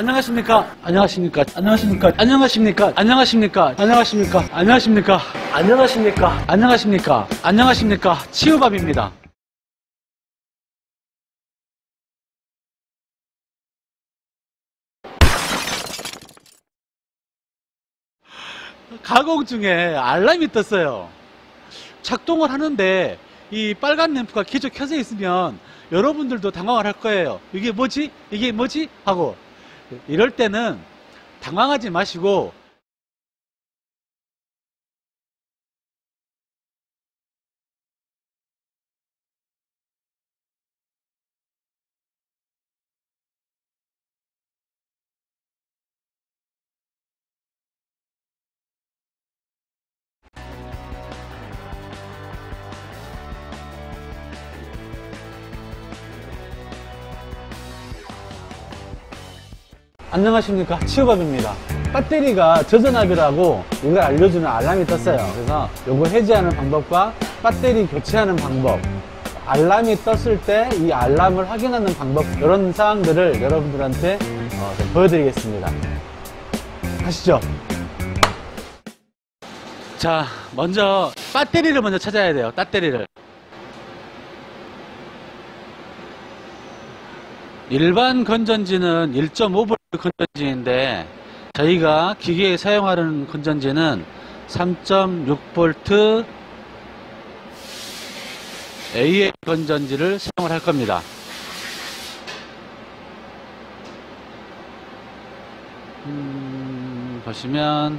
안녕하십니까? 안녕하십니까? 안녕하십니까? 안녕하십니까? 안녕하십니까? 안녕하십니까? 안녕하십니까? 안녕하십니까? 안녕하십니까? 안녕하십니까? 치우밥입니다. 가공 중에 알람이 떴어요. 작동을 하는데 이 빨간 램프가 계속 켜져 있으면 여러분들도 당황을 할 거예요. 이게 뭐지? 이게 뭐지? 하고 이럴 때는 당황하지 마시고 안녕하십니까? 치우밥입니다. 배터리가 저전압이라고 이걸 알려주는 알람이 떴어요. 그래서 요거 해지하는 방법과 배터리 교체하는 방법 알람이 떴을 때 이 알람을 확인하는 방법 이런 사항들을 여러분들한테 어, 좀 보여드리겠습니다. 가시죠. 자 먼저 배터리를 먼저 찾아야 돼요. 배터리를. 일반 건전지는 1.5V 건전지인데 저희가 기계에 사용하는 건전지는 3.6V AA 건전지를 사용을 할 겁니다. 음, 보시면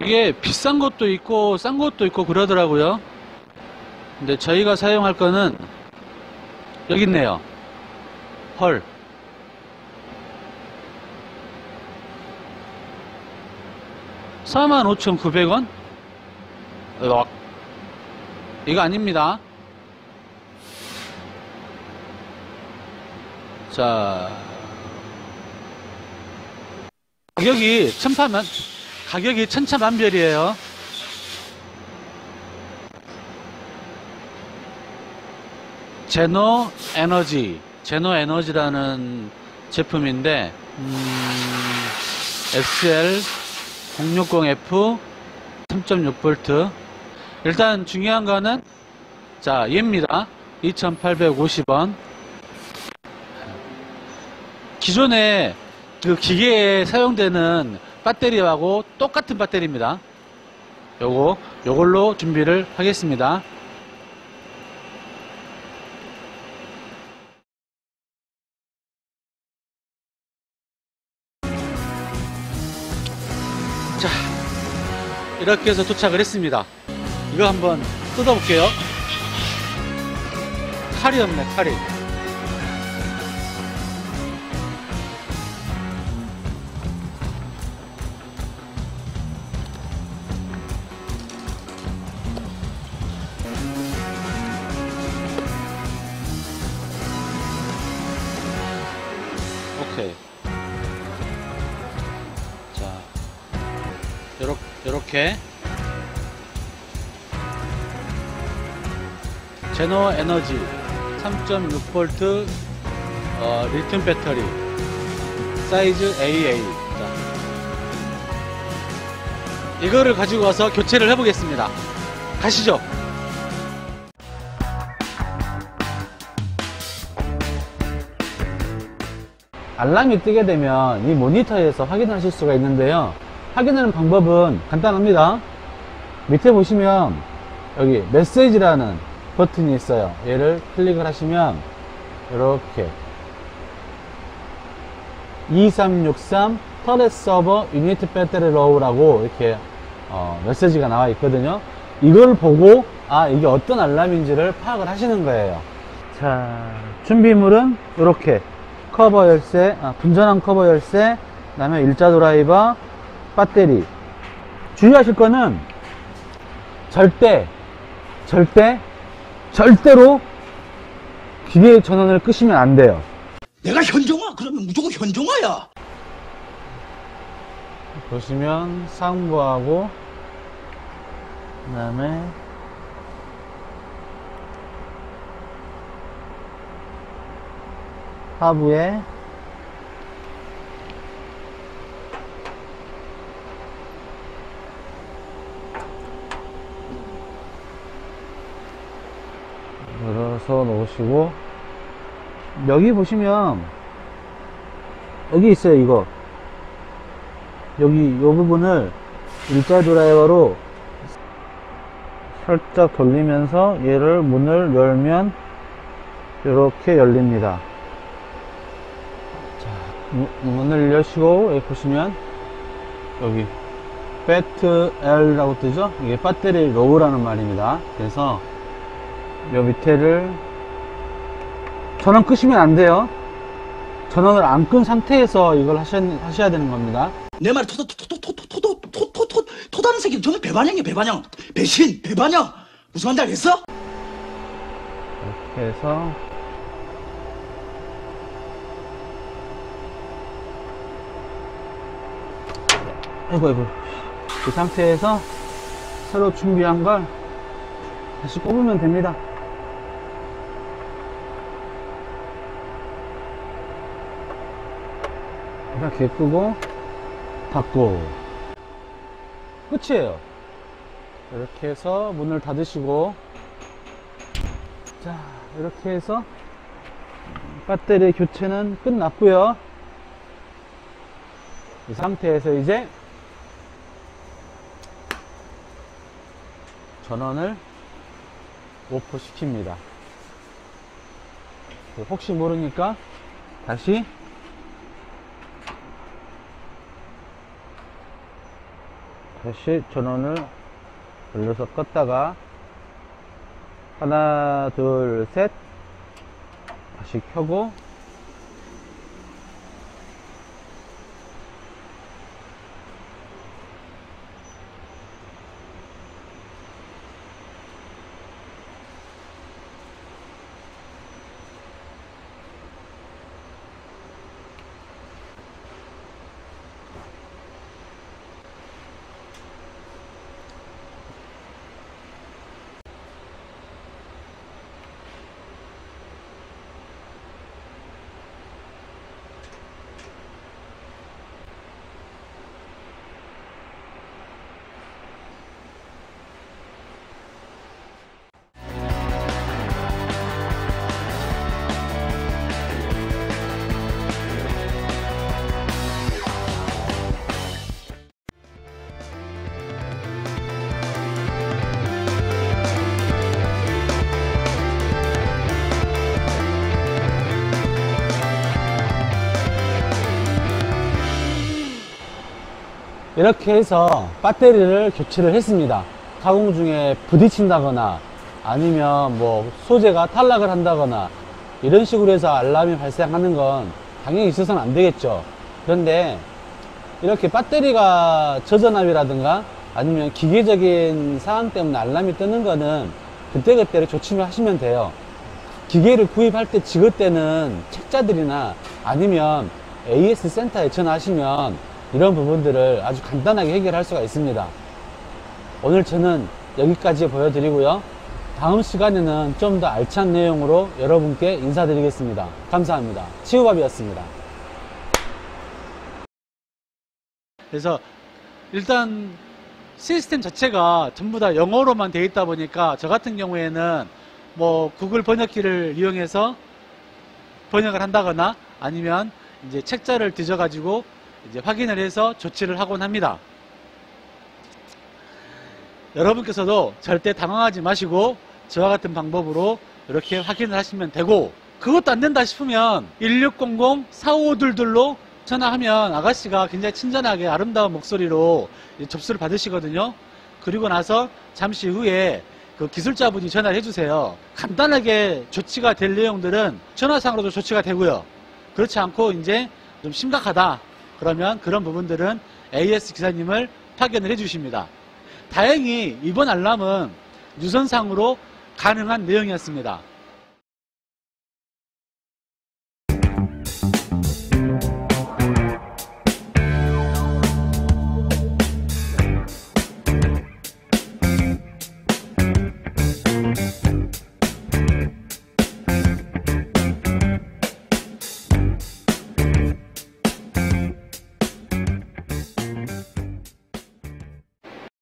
이게 비싼 것도 있고 싼 것도 있고 그러더라고요. 근데 저희가 사용할 거는 여기 있네요. 헐. 사만 오천 구백 원? 이거 아닙니다. 자. 가격이 천파만, 가격이 천차만별이에요. 제노 에너지, 제노 에너지라는 제품인데, 음, SL 060F 3.6V. 일단 중요한 거는, 자, 얘입니다. 2850원. 기존에 그 기계에 사용되는 배터리하고 똑같은 배터리입니다. 요거, 요걸로 준비를 하겠습니다. 이렇게 해서 도착을 했습니다. 이거 한번 뜯어볼게요. 칼이 없네, 칼이. 오케이. 요렇게, 요렇게. 제노 에너지 3.6V 어, 리튬 배터리 사이즈 AA 자, 이거를 가지고 와서 교체를 해보겠습니다. 가시죠. 알람이 뜨게 되면 이 모니터에서 확인하실 수가 있는데요 확인하는 방법은 간단합니다. 밑에 보시면 여기 메시지라는 버튼이 있어요. 얘를 클릭을 하시면 이렇게 2363 turret servo unit battery low라고 이렇게 어, 메시지가 나와 있거든요. 이걸 보고 아 이게 어떤 알람인지를 파악을 하시는 거예요. 자 준비물은 이렇게 커버 열쇠 아, 분전환 커버 열쇠 그 다음에 일자 드라이버 배터리. 주의하실 거는 절대 절대 절대로 기계 전원을 끄시면 안 돼요. 내가 현종아? 그러면 무조건 현종아야. 보시면 상부하고 그 다음에 하부에 열어서 놓으시고 여기 보시면 여기 있어요 이거. 여기 이 부분을 일자 드라이버로 살짝 돌리면서 얘를 문을 열면 이렇게 열립니다. 자 무- 문을 여시고 여기 보시면 여기 배트 L이라고 뜨죠? 이게 배터리 로우라는 말입니다. 그래서 요 밑에를 전원 끄시면 안 돼요 전원을 안 끈 상태에서 이걸 하셔, 하셔야 되는 겁니다 내 말에 토토토토토토토토토토 토다는 새끼 저는 배반영이야 배반영 배신 배반영 무슨 말인지 알겠어? 이렇게 해서 아이고 아이고 이 상태에서 새로 준비한 걸 다시 꼽으면 됩니다 이렇게 끄고 닫고. 끝이에요. 이렇게 해서 문을 닫으시고. 자 이렇게 해서 배터리 교체는 끝났고요. 이 상태에서 이제 전원을 오프 시킵니다. 혹시 모르니까 다시 다시 전원을 돌려서 껐다가 하나 둘 셋. 다시 켜고 이렇게 해서 배터리를 교체를 했습니다. 가공 중에 부딪힌다거나 아니면 뭐 소재가 탈락을 한다거나 이런 식으로 해서 알람이 발생하는 건 당연히 있어서는 안 되겠죠. 그런데 이렇게 배터리가 저전압이라든가 아니면 기계적인 상황 때문에 알람이 뜨는 거는 그때그때를 조치를 하시면 돼요. 기계를 구입할 때 지을 때는 책자들이나 아니면 AS 센터에 전화하시면 이런 부분들을 아주 간단하게 해결할 수가 있습니다. 오늘 저는 여기까지 보여드리고요. 다음 시간에는 좀 더 알찬 내용으로 여러분께 인사드리겠습니다. 감사합니다. 치우밥이었습니다. 그래서 일단 시스템 자체가 전부 다 영어로만 되어 있다 보니까 저 같은 경우에는 뭐 구글 번역기를 이용해서 번역을 한다거나 아니면 이제 책자를 뒤져 가지고 이제 확인을 해서 조치를 하곤 합니다. 여러분께서도 절대 당황하지 마시고 저와 같은 방법으로 이렇게 확인을 하시면 되고 그것도 안 된다 싶으면 1600-4522로 전화하면 아가씨가 굉장히 친절하게 아름다운 목소리로 접수를 받으시거든요. 그리고 나서 잠시 후에 그 기술자분이 전화를 해주세요. 간단하게 조치가 될 내용들은 전화상으로도 조치가 되고요. 그렇지 않고 이제 좀 심각하다. 그러면 그런 부분들은 AS 기사님을 파견을 해주십니다. 다행히 이번 알람은 유선상으로 가능한 내용이었습니다.